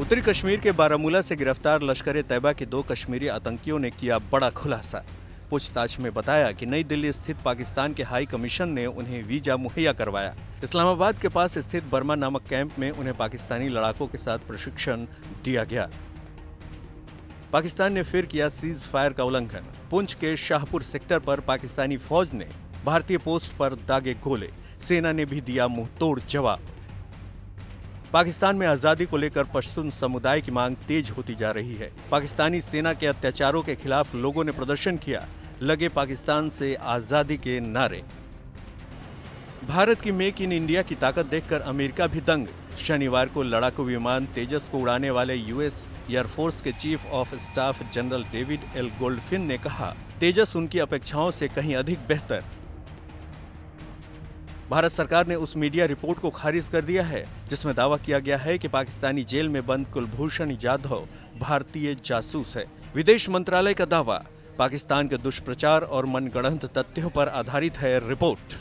उत्तरी कश्मीर के बारामूला से गिरफ़्तार लश्कर तैयबा के दो कश्मीरी आतंकियों ने किया बड़ा खुलासा। पूछताछ में बताया कि नई दिल्ली स्थित पाकिस्तान के हाई कमीशन ने उन्हें वीज़ा मुहैया करवाया। इस्लामाबाद के पास स्थित बर्मा नामक कैंप में उन्हें पाकिस्तानी लड़ाकों के साथ प्रशिक्षण दिया गया। पाकिस्तान ने फिर किया सीज फायर का उल्लंघन। पुंछ के शाहपुर सेक्टर पर पाकिस्तानी फौज ने भारतीय पोस्ट पर दागे गोले सेना ने भी दिया मुंहतोड़ जवाब। पाकिस्तान में आज़ादी को लेकर पश्तून समुदाय की मांग तेज होती जा रही है। पाकिस्तानी सेना के अत्याचारों के खिलाफ लोगों ने प्रदर्शन किया। लगे पाकिस्तान से आज़ादी के नारे। भारत की मेक इन इंडिया की ताकत देखकर अमेरिका भी दंग। शनिवार को लड़ाकू विमान तेजस को उड़ाने वाले यूएस एयरफोर्स के chief of staff general David L Goldfein ने कहा, तेजस उनकी अपेक्षाओं से कहीं अधिक बेहतर। भारत सरकार ने उस मीडिया रिपोर्ट को खारिज कर दिया है, जिसमें दावा किया गया है कि पाकिस्तानी जेल में बंद कुलभूषण जाधव भारतीय जासूस है। विदेश मंत्रालय का दावा, पाकिस्तान के दुष्प्रचार और मनगढ़ंत तथ्यों पर आधारित है रिपोर्ट।